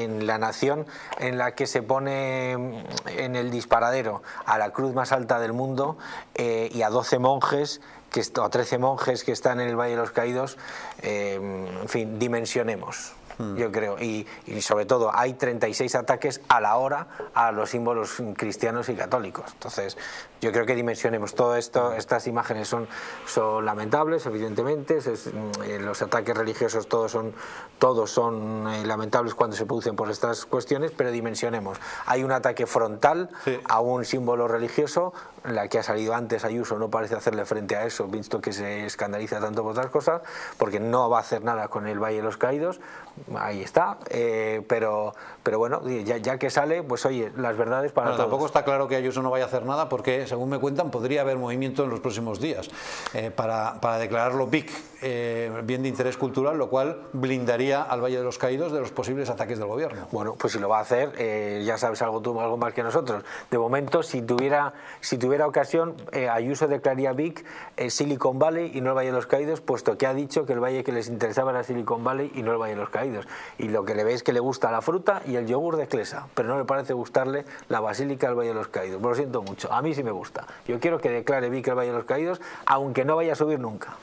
en la nación en la que se pone en el disparadero a la cruz más alta del mundo eh, y a 12 monjes que, o 13 monjes que están en el Valle de los Caídos, eh, en fin, dimensionemos. Mm. yo creo. Y, sobre todo hay 36 ataques a la hora a los símbolos cristianos y católicos. Entonces, yo creo que dimensionemos todo esto. Estas imágenes son, son lamentables, evidentemente. Mm, eh, los ataques religiosos todos son, todos son eh, lamentables cuando se producen por estas cuestiones, pero dimensionemos. Hay un ataque frontal a un símbolo religioso, la que ha salido antes Ayuso no parece hacerle frente a eso, visto que se escandaliza tanto por otras cosas, porque no va a hacer nada con el Valle de los Caídos ahí está, eh, pero, pero bueno, ya, ya, que sale, pues oye, las verdades para bueno, Tampoco está claro que Ayuso no vaya a hacer nada porque, según me cuentan, podría haber movimiento en los próximos días eh, para, para, declararlo BIC, eh, bien de interés cultural, lo cual blindaría al Valle de los Caídos de los posibles ataques del gobierno. Bueno, pues si lo va a hacer, ya sabes algo tú, algo más que nosotros. De momento, si tuviera, si tuviera ocasión, Ayuso declararía BIC Silicon Valley y no el Valle de los Caídos, puesto que ha dicho que el valle que les interesaba era Silicon Valley y no el Valle de los Caídos y lo que le ve es que le gusta la fruta y el yogur de Clesa, pero no le parece gustarle la basílica del Valle de los Caídos. Lo siento mucho, a mí sí me gusta. Yo quiero que declare Vic el Valle de los Caídos, aunque no vaya a subir nunca.